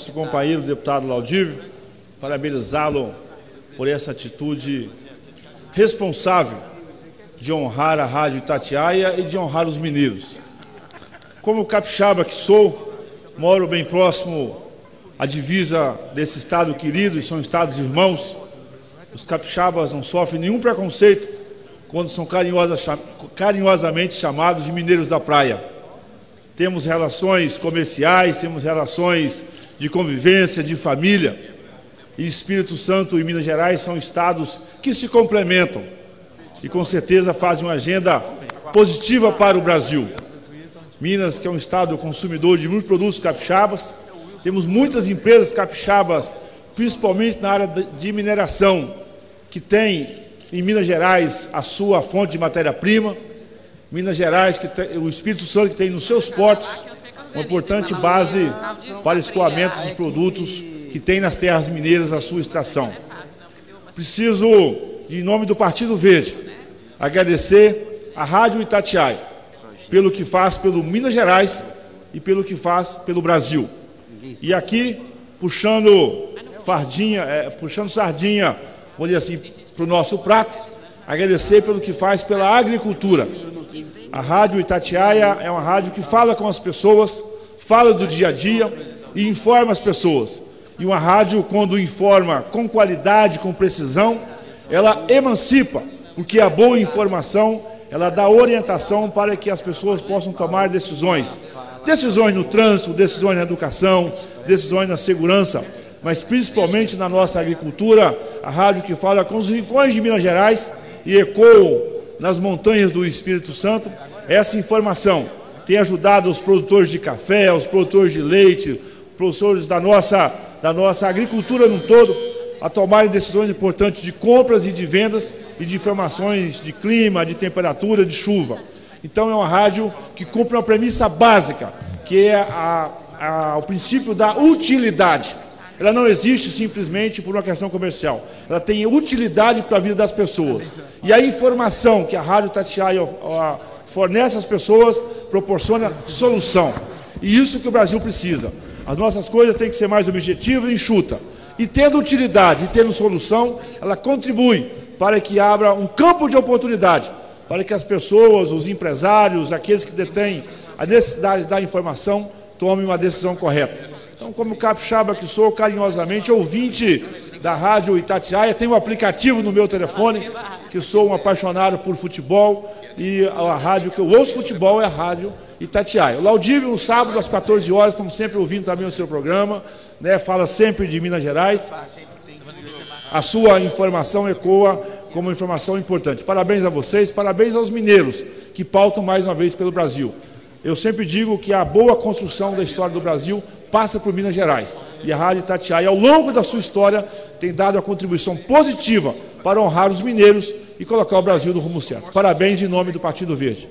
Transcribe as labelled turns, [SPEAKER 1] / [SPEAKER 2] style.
[SPEAKER 1] nosso companheiro deputado Laudívio, parabenizá-lo por essa atitude responsável de honrar a Rádio Itatiaia e de honrar os mineiros. Como capixaba que sou, moro bem próximo à divisa desse estado querido, e são estados irmãos. Os capixabas não sofrem nenhum preconceito quando são carinhosa, carinhosamente chamados de mineiros da praia. Temos relações comerciais, temos relações de convivência, de família. E Espírito Santo e Minas Gerais são estados que se complementam e com certeza fazem uma agenda positiva para o Brasil. Minas, que é um estado consumidor de muitos produtos capixabas, temos muitas empresas capixabas, principalmente na área de mineração, que tem em Minas Gerais a sua fonte de matéria-prima. Minas Gerais, que tem, o Espírito Santo que tem nos seus portos uma importante base para escoamento dos produtos que tem nas terras mineiras a sua extração. Preciso, em nome do Partido Verde, agradecer à Rádio Itatiaia pelo que faz pelo Minas Gerais e pelo que faz pelo Brasil. E aqui, puxando fardinha, é, puxando sardinha, vamos dizer assim, para o nosso prato, agradecer pelo que faz pela agricultura. A Rádio Itatiaia é uma rádio que fala com as pessoas, fala do dia a dia e informa as pessoas. E uma rádio, quando informa com qualidade, com precisão, ela emancipa, porque a boa informação, ela dá orientação para que as pessoas possam tomar decisões. Decisões no trânsito, decisões na educação, decisões na segurança, mas principalmente na nossa agricultura, a rádio que fala com os rincões de Minas Gerais e ecoa nas montanhas do Espírito Santo, essa informação tem ajudado os produtores de café, os produtores de leite, produtores da nossa da nossa agricultura no todo a tomarem decisões importantes de compras e de vendas e de informações de clima, de temperatura, de chuva. Então é uma rádio que cumpre uma premissa básica, que é a, a, o princípio da utilidade. Ela não existe simplesmente por uma questão comercial. Ela tem utilidade para a vida das pessoas. E a informação que a Rádio Tatiaia fornece às pessoas proporciona solução. E isso que o Brasil precisa. As nossas coisas têm que ser mais objetivas e enxuta. E tendo utilidade e tendo solução, ela contribui para que abra um campo de oportunidade, para que as pessoas, os empresários, aqueles que detêm a necessidade da informação, tomem uma decisão correta. Então, como capixaba que sou, carinhosamente ouvinte da Rádio Itatiaia, tenho um aplicativo no meu telefone, que sou um apaixonado por futebol, e a rádio que eu ouço futebol é a Rádio Itatiaia. O Laudívio, sábado, às 14 horas, estamos sempre ouvindo também o seu programa, né? fala sempre de Minas Gerais. A sua informação ecoa como informação importante. Parabéns a vocês, parabéns aos mineiros que pautam mais uma vez pelo Brasil. Eu sempre digo que a boa construção da história do Brasil passa por Minas Gerais. E a Rádio Itatiaia, ao longo da sua história, tem dado a contribuição positiva para honrar os mineiros e colocar o Brasil no rumo certo. Parabéns em nome do Partido Verde.